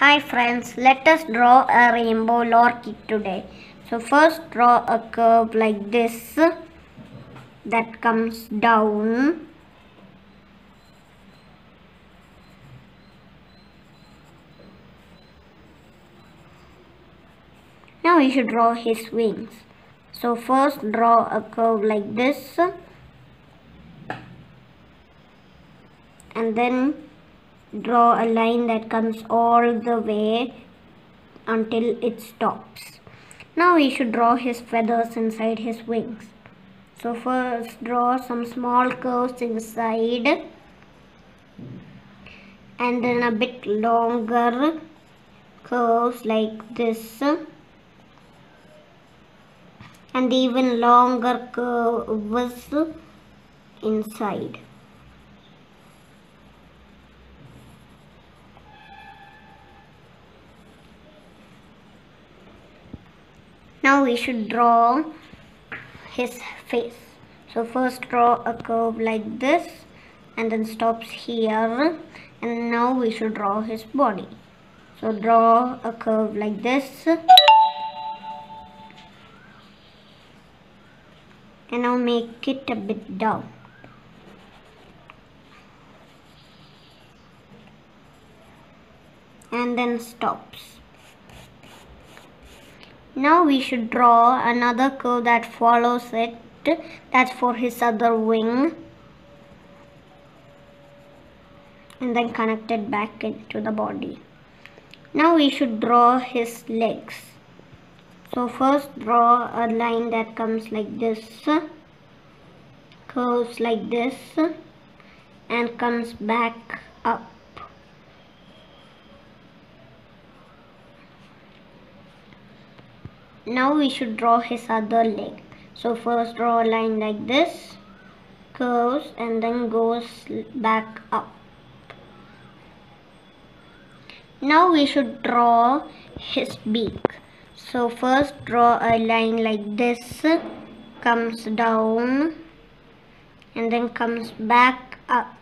Hi friends, let us draw a rainbow lorry today. So first draw a curve like this that comes down. Now we should draw his wings. So first draw a curve like this and then draw a line that comes all the way until it stops. Now we should draw his feathers inside his wings. So first draw some small curves inside and then a bit longer curves like this and even longer curves inside. Now we should draw his face. So first draw a curve like this and then stops here and now we should draw his body. So draw a curve like this and now make it a bit down. And then stops. Now we should draw another curve that follows it. That's for his other wing. And then connect it back into the body. Now we should draw his legs. So first draw a line that comes like this, curves like this and comes back up. Now we should draw his other leg. So first draw a line like this, curves and then goes back up. Now we should draw his beak. So first draw a line like this, comes down and then comes back up.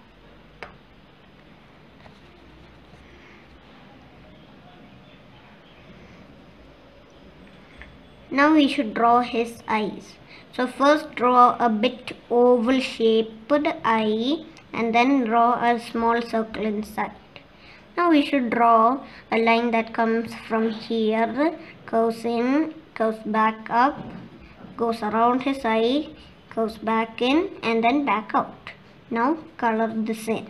Now we should draw his eyes. So first draw a bit oval shaped eye and then draw a small circle inside. Now we should draw a line that comes from here, goes in, goes back up, goes around his eye, goes back in and then back out. Now color this in.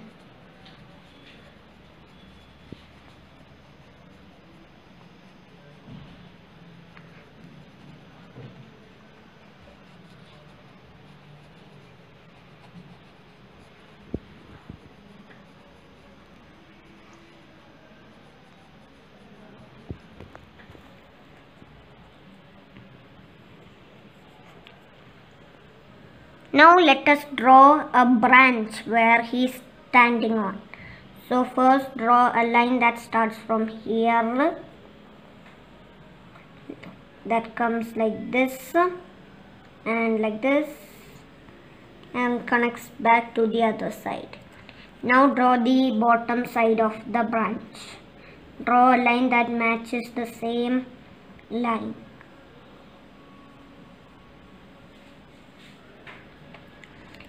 Now let us draw a branch where he is standing on. So first draw a line that starts from here that comes like this and like this and connects back to the other side. Now draw the bottom side of the branch. Draw a line that matches the same line.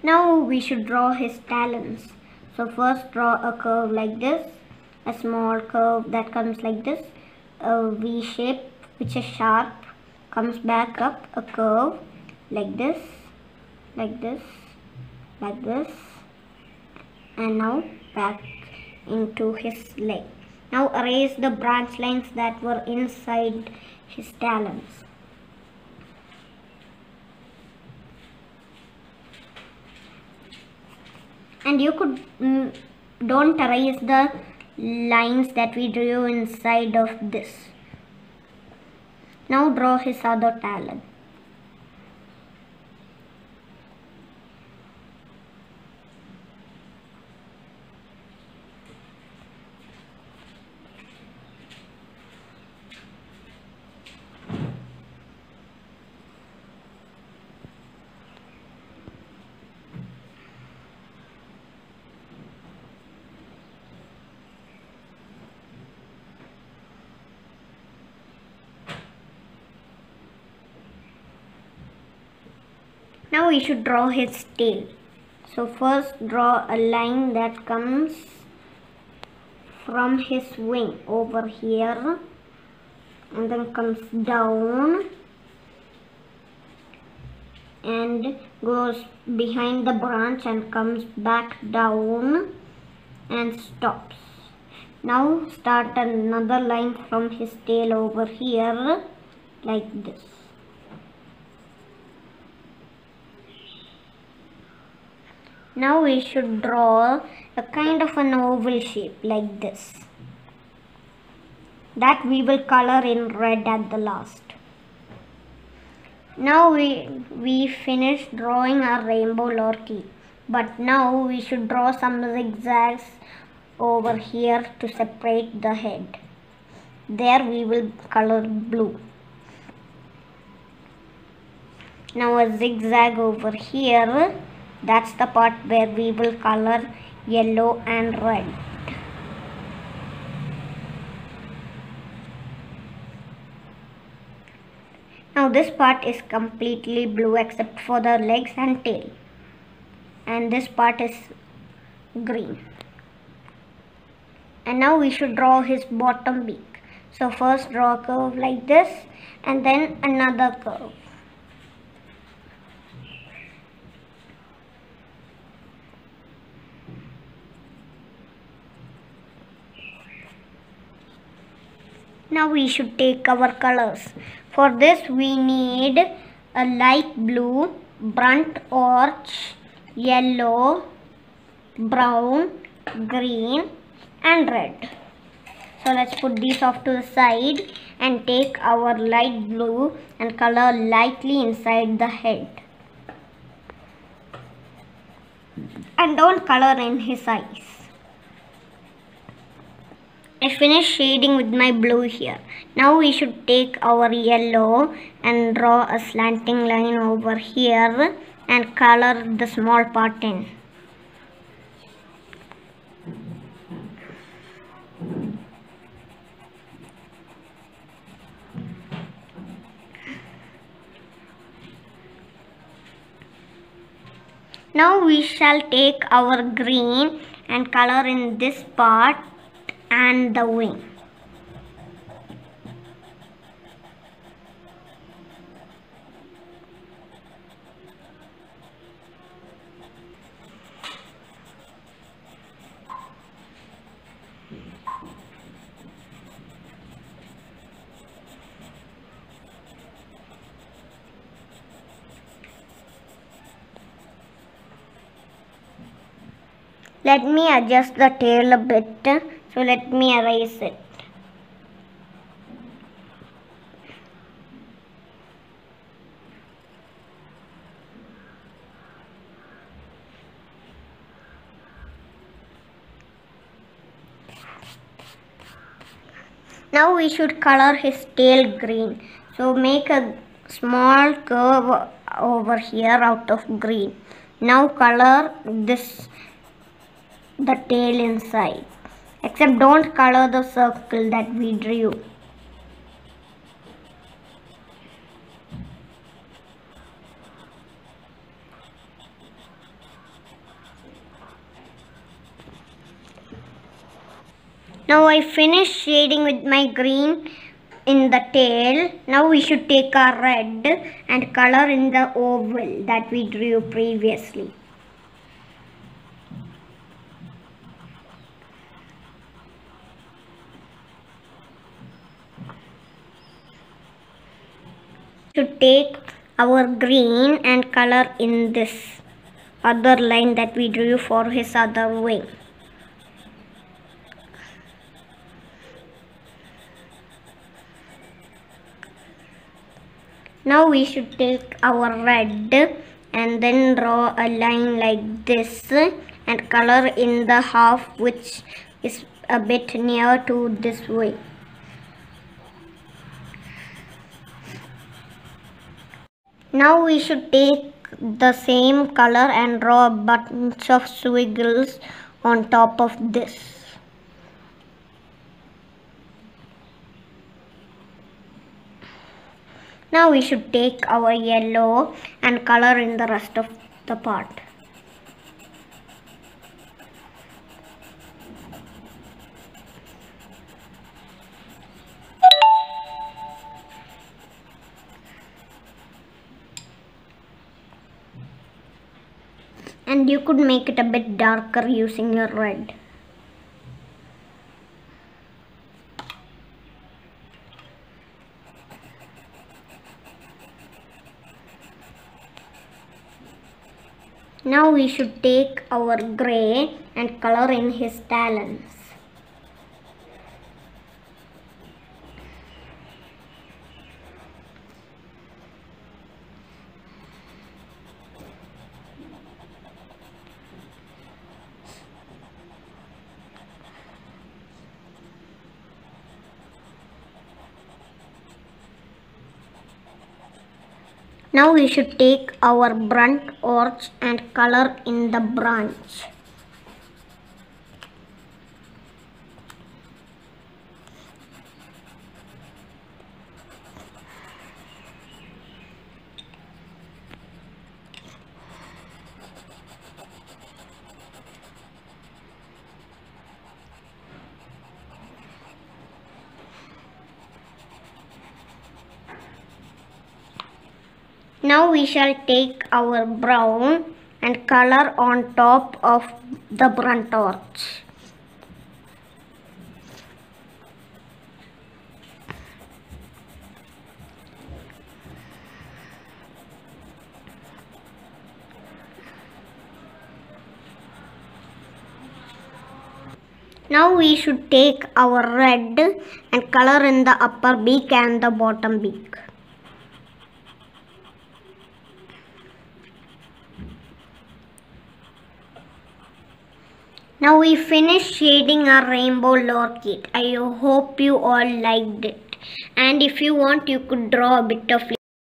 Now we should draw his talons. So first draw a curve like this, a small curve that comes like this, a V shape which is sharp, comes back up a curve like this, like this, like this, and now back into his leg. Now erase the branch lines that were inside his talons. And you could mm, don't erase the lines that we drew inside of this. Now draw his other talon Now we should draw his tail. So first draw a line that comes from his wing over here and then comes down and goes behind the branch and comes back down and stops. Now start another line from his tail over here like this. Now we should draw a kind of an oval shape like this that we will color in red at the last. Now we, we finished drawing our rainbow lorikeet but now we should draw some zigzags over here to separate the head. There we will color blue. Now a zigzag over here that's the part where we will color yellow and red. Now this part is completely blue except for the legs and tail. And this part is green. And now we should draw his bottom beak. So first draw a curve like this and then another curve. Now we should take our colors. For this we need a light blue, burnt orange, yellow, brown, green and red. So let's put these off to the side and take our light blue and color lightly inside the head. And don't color in his eyes. I finished shading with my blue here. Now we should take our yellow and draw a slanting line over here and color the small part in. Now we shall take our green and color in this part and the wing. Let me adjust the tail a bit. So let me erase it. Now we should color his tail green. So make a small curve over here out of green. Now color this the tail inside. Except don't color the circle that we drew. Now I finished shading with my green in the tail. Now we should take our red and color in the oval that we drew previously. To take our green and color in this other line that we drew for his other wing. Now we should take our red and then draw a line like this and color in the half which is a bit near to this way. Now we should take the same color and draw a bunch of squiggles on top of this. Now we should take our yellow and color in the rest of the part. You could make it a bit darker using your red. Now we should take our gray and color in his talons Now we should take our brunt orange and color in the branch. Now we shall take our brown and color on top of the brunt arch. Now we should take our red and color in the upper beak and the bottom beak. Now we finished shading our rainbow lorikeet. I hope you all liked it. And if you want, you could draw a bit of